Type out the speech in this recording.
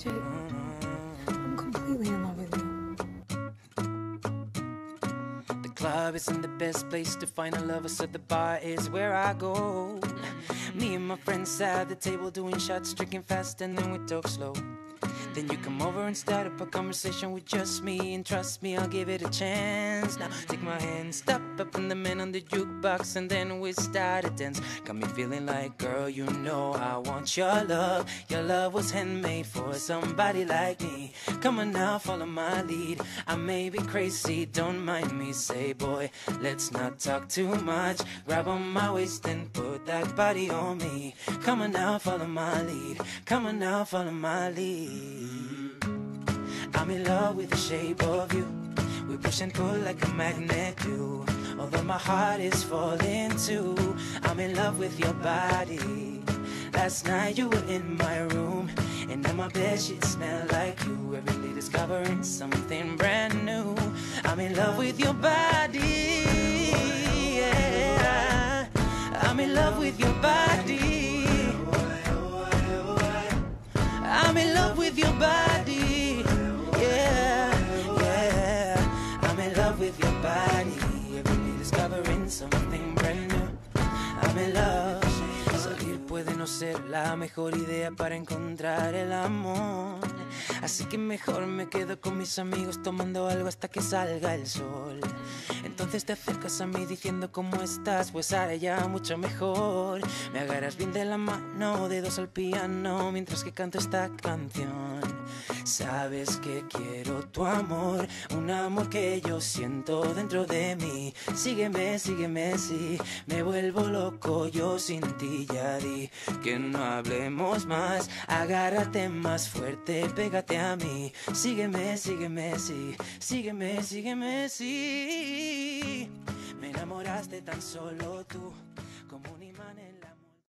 I'm completely in love with you. The club isn't the best place to find a lover, so the bar is where I go. Me and my friends sat at the table doing shots, drinking fast, and then we talk slow. Then you come over and start up a conversation with just me, and trust me, I'll give it a chance. Now take my hand, stop up in the man on the jukebox, and then we start to dance. Got me feeling like, girl, you know I want your love. Your love was handmade for somebody like me. Come on now, follow my lead. I may be crazy, don't mind me. Say, boy, let's not talk too much. Grab on my waist and put that body on me. Come on now, follow my lead. Come on now, follow my lead. I'm in love with the shape of you. We push and pull like a magnet do. Although my heart is falling too. I'm in love with your body. Last night you were in my room, and now my bed sheets smell like you. Every day discovering something brand new. I'm in love with your body. With your body. I'm in love with your body. Yeah, yeah. I'm in love with your body. Every day discovering something brand new. I'm in love. La mejor idea para encontrar el amor. Así que mejor me quedo con mis amigos tomando algo hasta que salga el sol. Entonces te acercas a mí diciendo cómo estás, pues ahora ya mucho mejor. Me agarras bien de la mano, dedos al piano, mientras que canto esta canción. Sabes que quiero tu amor, un amor que yo siento dentro de mí. Sígueme, sígueme, sí, me vuelvo loco yo sin ti, ya di que no hablemos más. Agárrate más fuerte, pégate a mí. Sígueme, sígueme, sí, sígueme, sígueme, sí. Me enamoraste tan solo tú.